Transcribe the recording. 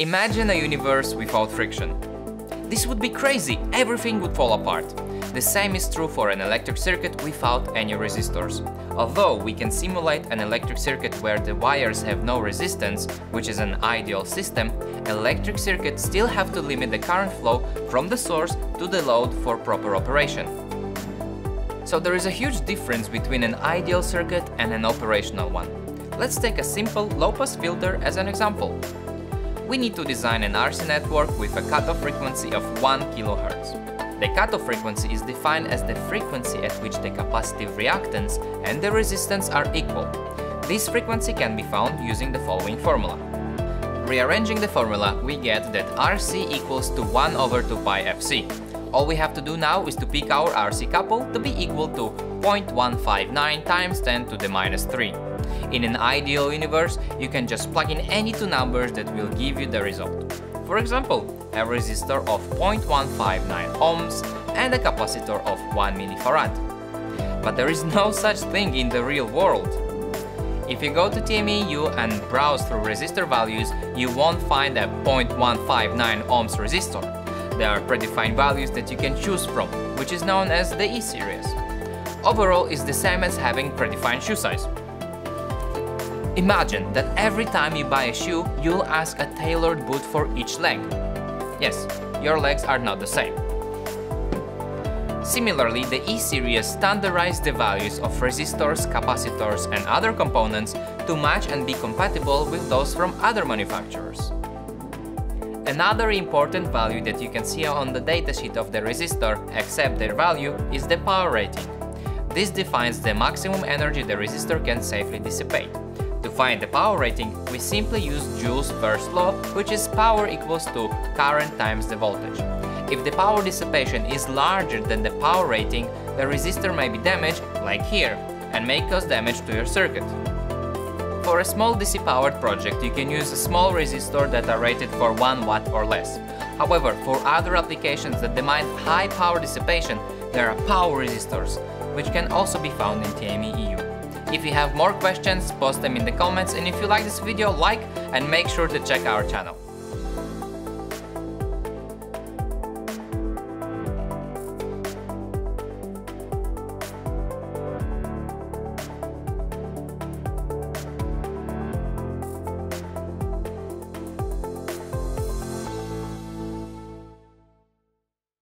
Imagine a universe without friction. This would be crazy, everything would fall apart. The same is true for an electric circuit without any resistors. Although we can simulate an electric circuit where the wires have no resistance, which is an ideal system, electric circuits still have to limit the current flow from the source to the load for proper operation. So there is a huge difference between an ideal circuit and an operational one. Let's take a simple low-pass filter as an example. We need to design an RC network with a cutoff frequency of 1 kHz. The cutoff frequency is defined as the frequency at which the capacitive reactance and the resistance are equal. This frequency can be found using the following formula. Rearranging the formula, we get that RC equals to 1 over 2 pi Fc. All we have to do now is to pick our RC couple to be equal to 0.159 times 10 to the minus 3. In an ideal universe, you can just plug in any two numbers that will give you the result. For example, a resistor of 0.159 ohms and a capacitor of 1 millifarad. But there is no such thing in the real world. If you go to TMEU and browse through resistor values, you won't find a 0.159 ohms resistor. There are predefined values that you can choose from, which is known as the E-series. Overall, it's the same as having predefined shoe size. Imagine that every time you buy a shoe, you'll ask a tailored boot for each leg. Yes, your legs are not the same. Similarly, the E-Series standardized the values of resistors, capacitors and other components to match and be compatible with those from other manufacturers. Another important value that you can see on the datasheet of the resistor, except their value, is the power rating. This defines the maximum energy the resistor can safely dissipate. To find the power rating, we simply use Joule's first law, which is power equals to current times the voltage. If the power dissipation is larger than the power rating, the resistor may be damaged, like here, and may cause damage to your circuit. For a small DC-powered project, you can use a small resistor that are rated for 1 watt or less. However, for other applications that demand high power dissipation, there are power resistors, which can also be found in TME EU. If you have more questions, post them in the comments and if you like this video, like and make sure to check our channel.